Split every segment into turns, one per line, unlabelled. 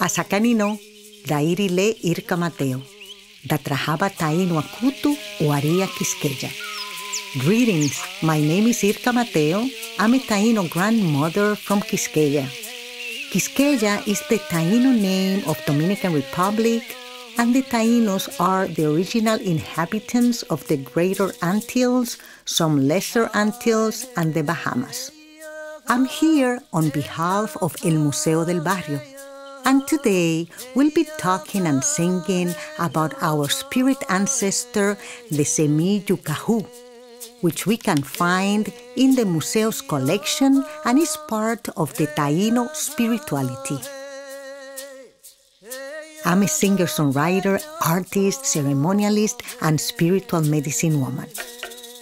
Asakanino, Dairile Irka Mateo, da trabajaba taino akutu o aria quisqueya. Greetings, my name is Irka Mateo. I'm a Taino grandmother from Quisqueya. Quisqueya is the Taino name of Dominican Republic, and the Tainos are the original inhabitants of the Greater Antilles, some Lesser Antilles, and the Bahamas. I'm here on behalf of El Museo del Barrio, and today we'll be talking and singing about our spirit ancestor, the Cemi Yucahu, which we can find in the museo's collection and is part of the Taino spirituality. I'm a singer songwriter, artist, ceremonialist, and spiritual medicine woman.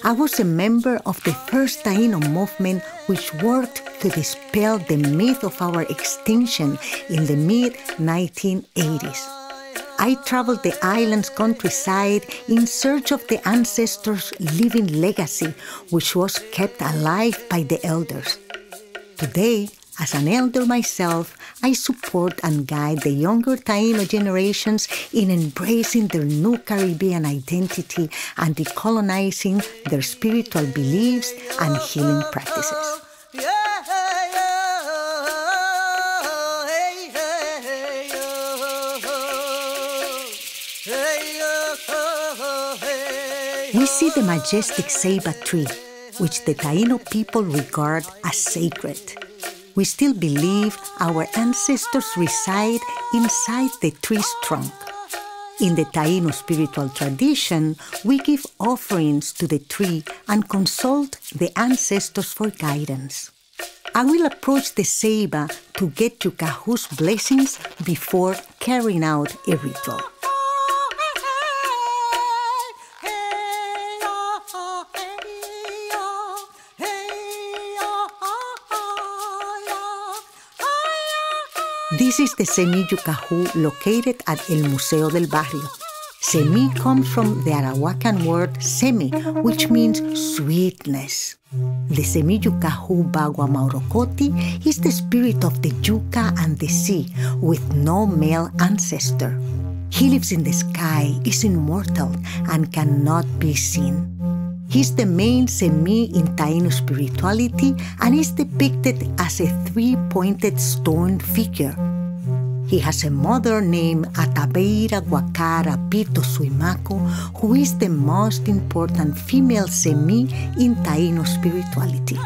I was a member of the first Taino movement which worked to dispel the myth of our extinction in the mid 1980s. I traveled the island's countryside in search of the ancestors' living legacy, which was kept alive by the elders. Today, as an elder myself, I support and guide the younger Taino generations in embracing their new Caribbean identity and decolonizing their spiritual beliefs and healing practices. We see the majestic ceiba tree, which the Taino people regard as sacred we still believe our ancestors reside inside the tree's trunk. In the Taino spiritual tradition, we give offerings to the tree and consult the ancestors for guidance. I will approach the Ceiba to get Yucahu's blessings before carrying out a ritual. This is the Cemi Yucahu located at El Museo del Barrio. Cemi comes from the Arawakan word cemi, which means sweetness. The Cemi Yucahu Bagua Maorocoti is the spirit of the yuca and the sea, with no male ancestor. He lives in the sky, is immortal, and cannot be seen. He's the main cemi in Taino spirituality and is depicted as a three pointed stone figure. He has a mother named Atabeira Guacara Pito Suimaco, who is the most important female cemi in Taino spirituality.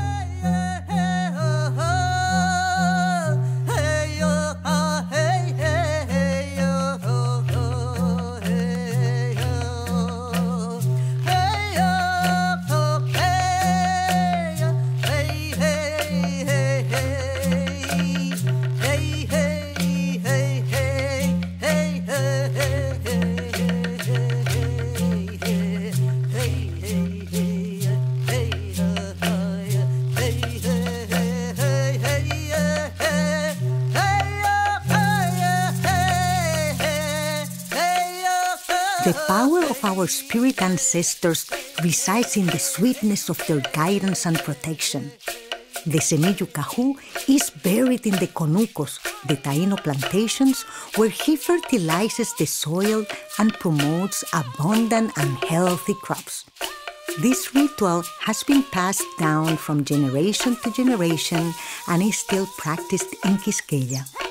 The power of our spirit ancestors resides in the sweetness of their guidance and protection. The Cemi Yucahu is buried in the conucos, the Taino plantations, where he fertilizes the soil and promotes abundant and healthy crops. This ritual has been passed down from generation to generation and is still practiced in Quisqueya.